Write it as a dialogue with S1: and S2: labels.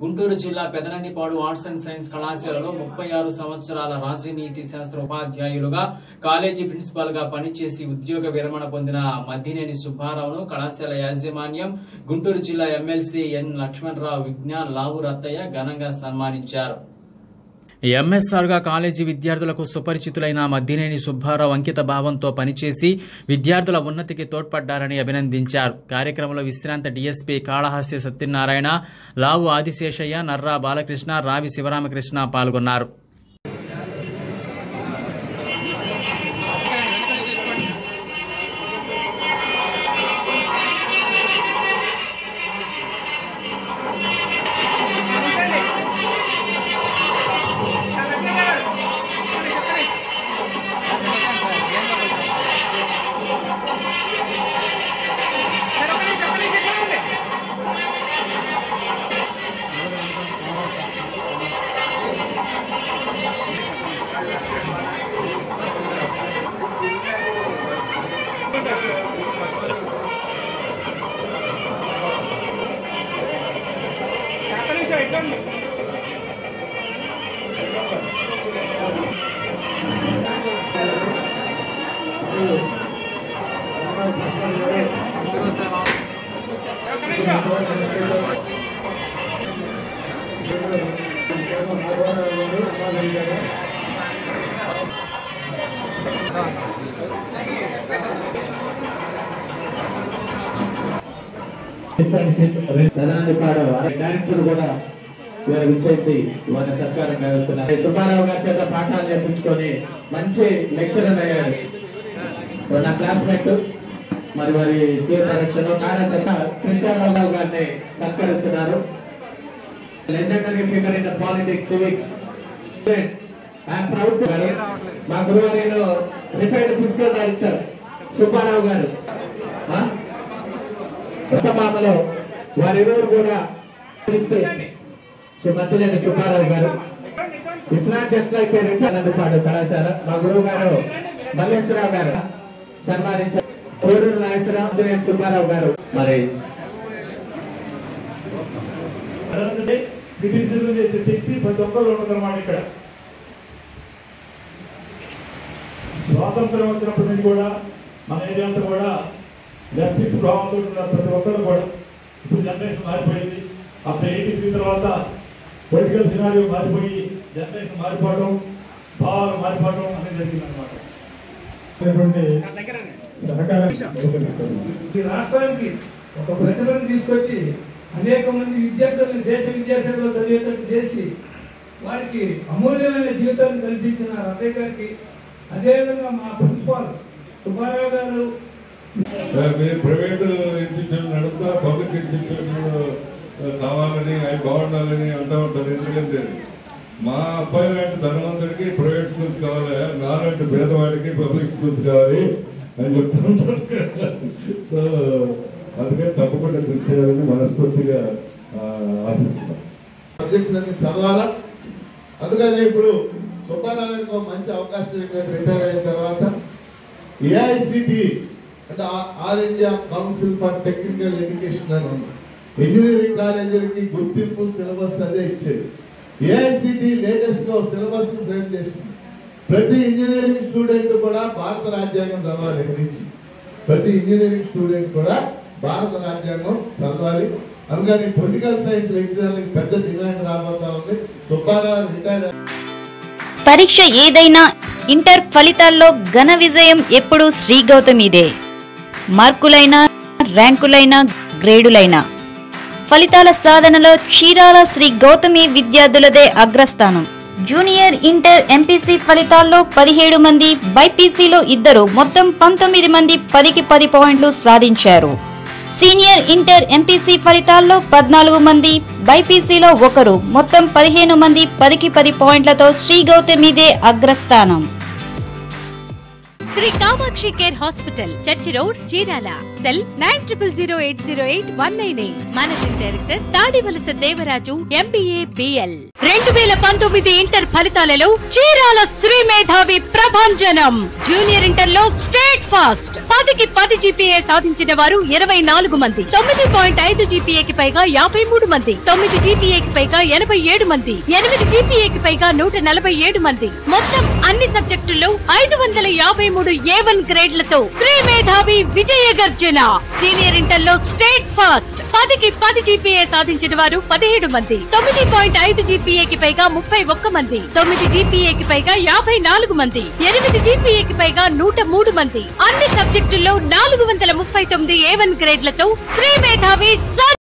S1: గుంటూరు జిల్లా Pedanandipadu arts and science కళాశాలలో ముప్పై ఆరు సంవత్సరాల రాజనీతి శాస్త్ర ఉపాధ్యాయులుగా కాలేజీ ప్రిన్సిపాల్గా పనిచేసి ఉద్యోగ విరమణ పొందిన మద్దినేని సుబ్బారావును కళాశాల యాజమాన్యం గుంటూరు జిల్లా ఎమ్మెల్సీ ఎన్ లక్ష్మణరావు విజ్ఞాన్ లావు రత్తయ్య ఘనంగా సన్మానించారు. ఎంఎస్ఆర్గా కాలేజీ విద్యార్థులకు సుపరిచితులైన మద్దినేని సుబ్బారావు అంకిత భావంతో పనిచేసి విద్యార్థుల ఉన్నతికి తోడ్పడ్డారని అభినందించారు. కార్యక్రమంలో విశ్రాంత డీఎస్పీ కాళహస్య సత్యనారాయణ లావు ఆదిశేషయ్య నర్రా బాలకృష్ణ రావి శివరామకృష్ణ పాల్గొన్నారు.
S2: సదానిపాడు డైరెక్టర్ కూడా ఇవాళ విచ్చేసి మన సత్కారం కలుగుతున్నారు సుబ్బారావు గారి చేత పాఠాలు నేర్పించుకొని మంచి లెక్చరర్ అయ్యాడు. నా క్లాస్మేట్ మరి వారి సీఎం పరీక్షలో కారసత కృష్ణారావు గారిని సత్కరిస్తున్నారు. Legendary figure in politics civics proud గారు మా గురువారిలో రిటైర్డ్ ఫిజికల్ డైరెక్టర్ సుబ్బారావు గారు. ఆ? వారిరువురు కూడా మధ్యలేని శ్రీ సుబ్బారావు గారు. It's not just like return కళాశాల మా గురువు గారు మల్లేశ్వరరావు గారు. సన్మానించారు కోడూరు నాగేశ్వరరావు సుబ్బారావు గారు. మరి
S3: అదంటే క్రిటిసిజం చేసే శక్తి ప్రతి ఒక్కరు ఉన్నదన్నమాట ఇక్కడ. స్వాతంత్రం వచ్చినప్పటి నుంచి కూడా మన ఏరియా అంతా కూడా లెఫ్టిస్ట్ భావంతో ప్రతి ఒక్కరు కూడా ఇప్పుడు జనరేషన్ మారిపోయింది. అప్పుడు ఎయిటీ త్రీ తర్వాత పొలిటికల్ సినారియో మారిపోయి జనరేషన్ మారిపోవడం భావాలు మారిపోవడం అనేది జరిగిందన్నమాట. సహకారం
S4: ఈ రాష్ట్రానికి ఒక ప్రతిభను తీసుకొచ్చి అనేక మంది విద్యార్థులను దేశ విద్యాశాఖలో చదివేటట్టు చేసి వారికి అమూల్యమైన జీవితాన్ని కల్పించిన అదే గారికి. అదేవిధంగా మా ప్రిన్సిపాల్ సుబ్బారావు గారు.
S5: మీరు ప్రైవేట్ ఇన్స్టిట్యూషన్ నడుపుతా పబ్లిక్ ఇన్స్టిట్యూషన్ కావాలని అవి బాగుండాలని అంటూ ఉంటారు. ఎందుకంటే మా అబ్బాయి లాంటి ధనవంతుడికి ప్రైవేట్ స్కూల్స్ కావాలి నాలాంటి పేదవాడికి పబ్లిక్ స్కూల్స్ కావాలి అని చెప్తుంటారు. సో అందుకని తప్పకుండా కృషి చేయాలని మనస్ఫూర్తిగా ఆ, ఆశిస్తున్నాం.
S6: చదవాలా? అందుకని ఇప్పుడు సుబ్బారావు ఒక మంచి అవకాశం రిటైర్ అయిన తర్వాత ఏఐసిటి అంటే all India council for technical education అని ఉంది. ఇంజనీరింగ్ కాలేజీలకి గుర్తింపు సిలబస్ అదే ఇచ్చేది. ఏఐసిటి లేటెస్ట్గా సిలబస్ ఫ్రేమ్ చేసింది. ప్రతి ఇంజనీరింగ్ స్టూడెంట్ కూడా భారత రాజ్యాంగం చదవాలి గురించి ప్రతి ఇంజనీరింగ్ స్టూడెంట్ కూడా భారత రాజ్యాంగం చదవాలి. అందుకని పొలిటికల్ సైన్స్ లెక్చరర్లకు పెద్ద డిమాండ్ రాబోతా ఉంది. సుబ్బారావు రిటైర్
S7: పరీక్ష ఏదైనా ఇంటర్ ఫలితాల్లో ఘన విజయం ఎప్పుడూ శ్రీ గౌతమిదే. మార్కులైనా ర్యాంకులైనా గ్రేడులైనా. ఫలితాల సాధనలో చీరాల శ్రీ గౌతమి విద్యార్థులదే అగ్రస్థానం. జూనియర్ ఇంటర్ ఎంపీసీ ఫలితాల్లో పదిహేడు మంది బైపీసీలో ఇద్దరు మొత్తం పంతొమ్మిది మంది పదికి పది పాయింట్లు సాధించారు. సీనియర్ ఇంటర్ ఎంపీసీ ఫలితాల్లో పద్నాలుగు మంది బైపీసీలో ఒకరు మొత్తం పదిహేను మంది పదికి పది పాయింట్లతో శ్రీ గౌతమిదే అగ్రస్థానం.
S8: Shri Kamakshi care hospital church road Chirala cell nine triple zero eight zero eight one nine eight managing director Tadivalasa Devaraju MBA BL రెండు వేల పంతొమ్మిది ఇంటర్ ఫలితాలలో చీరాల శ్రీ మేధావి ప్రభంజనం. జూనియర్ ఇంటర్లో స్టేట్ ఫాస్ట్. పదికి పది జీపీఏ సాధించిన వారు ఇరవై నాలుగు మంది. తొమ్మిది పాయింట్ ఐదు జీపీఏకి పైగా యాభై మూడు మంది. తొమ్మిది జీపీఏకి పైగా ఎనభై ఏడు మంది. ఎనిమిది జీపీఏకి పైగా నూట నలభై ఏడు మంది. మొత్తం అన్ని సబ్జెక్టుల్లో ఐదు వందల యాభై మూడు ఏ వన్ గ్రేడ్లతో శ్రీ మేధావి విజయ గర్జన సీనియర్ ఇంటర్లో స్టేట్ ఫాస్ట్. పదికి పది జీపీఏ సాధించిన వారు పదిహేడు మంది. తొమ్మిది పాయింట్ ఐదు జీపీఏకి పైగా ముప్పై ఒక్క మంది తొమ్మిది జీపీఏకి పైగా యాభై నాలుగు మంది ఎనిమిది జీపీఏకి పైగా నూట మూడు మంది. అన్ని సబ్జెక్టుల్లో నాలుగు వందల ముప్పై తొమ్మిది ఏ వన్ గ్రేడ్లతో శ్రీ మేధావి